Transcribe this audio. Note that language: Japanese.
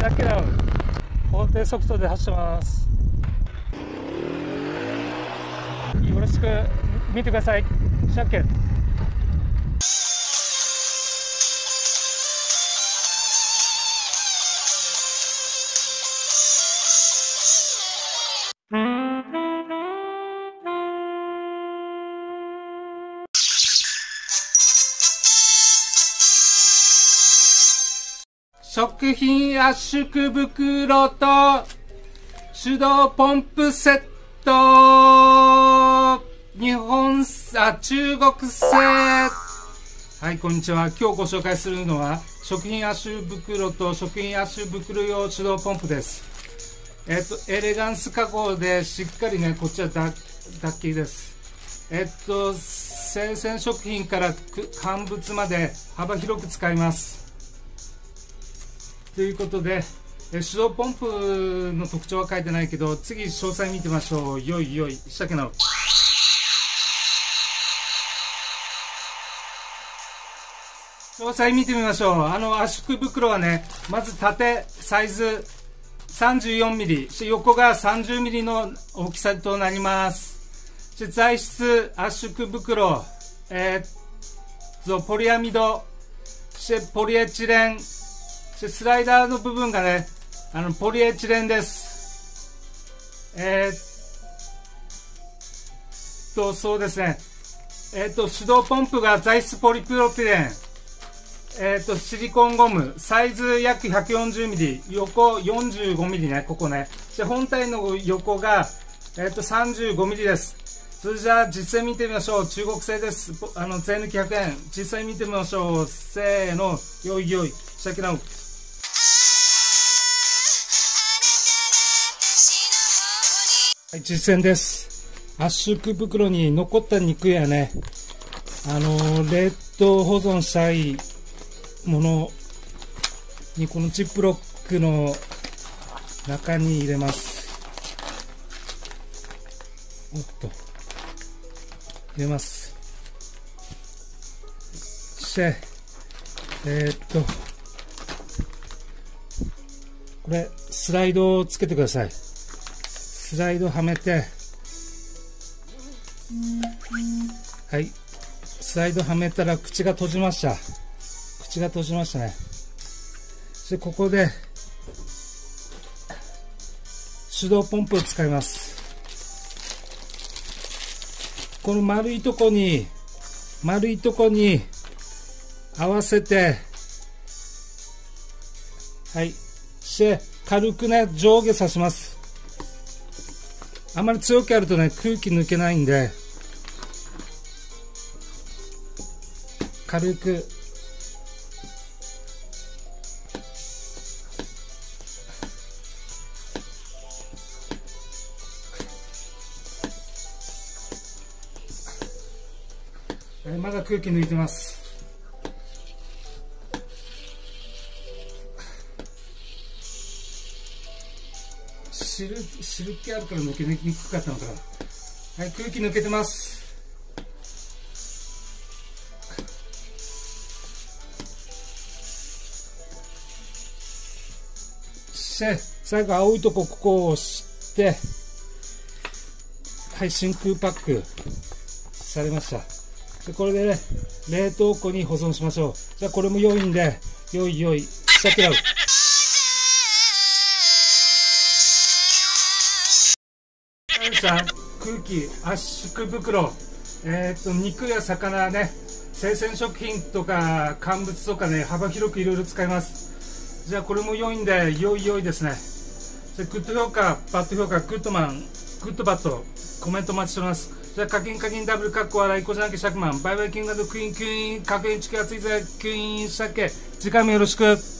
鮭ラウ法定速度で走ってます。よろしく。見てください。鮭食品圧縮袋と手動ポンプセット日本あ中国製。はいこんにちは。今日ご紹介するのは食品圧縮袋と食品圧縮袋用手動ポンプです。えっとエレガンス加工でしっかりねこっちは脱脱です。えっと生鮮食品から乾物まで幅広く使います。ということで、え手動ポンプの特徴は書いてないけど、次詳細見てみましょう。よいよい、鮭の。詳細見てみましょう。あの圧縮袋はね、まず縦サイズ 34mm、横が 30mm の大きさとなります。材質圧縮袋、えー、ポリアミド、ポリエチレン、でスライダーの部分がね、あの、ポリエチレンです。えー、と、そうですね。えっ、ー、と、手動ポンプが材質ポリプロピレン。えっ、ー、と、シリコンゴム。サイズ約 140mm。横 45mm ね、ここね。で、本体の横が、えっ、と、35mm です。それじゃあ、実際見てみましょう。中国製です。あの、税抜き100円。実際見てみましょう。せーの。よいよい。シャキナウ。はい、実践です。圧縮袋に残った肉やね、あの冷凍保存したいものにこのチップロックの中に入れます。おっと。入れます。そして、えー、っと、これ、スライドをつけてください。スライドはめて。はい。スライドはめたら口が閉じました。口が閉じましたね。そしてここで手動ポンプを使います。この丸いとこに丸いとこに合わせてはい。して軽くね上下さします。あまり強くやるとね空気抜けないんで軽く。まだ空気抜いてます。汁汁気あるから抜けにくかったのかな。はい空気抜けてます。して最後青いとこここを押してはい真空パックされました。でこれでね冷凍庫に保存しましょう。じゃあこれも良いんで良い良いシャキラウ。さん空気圧縮袋。えー、っと肉や魚ね生鮮食品とか乾物とかね幅広くいろいろ使います。じゃあこれも良いんで良い良いですね。じゃグッド評価バッド評価グッドマングッドバッドコメントお待ちしております。じゃあ課金課金ダブルカッコ笑いこじゃなき100万バイバイキングクイーンクイーン確認チキ熱いぜクイーンしたっけ次回もよろしく。